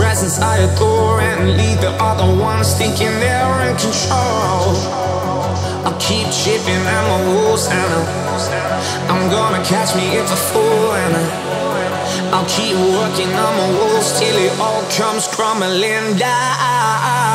presence I adore and lead the other ones thinking they're in control. I'll keep chipping at my walls and I'm gonna catch me if I fall and I'll keep working on my walls till it all comes crumbling down.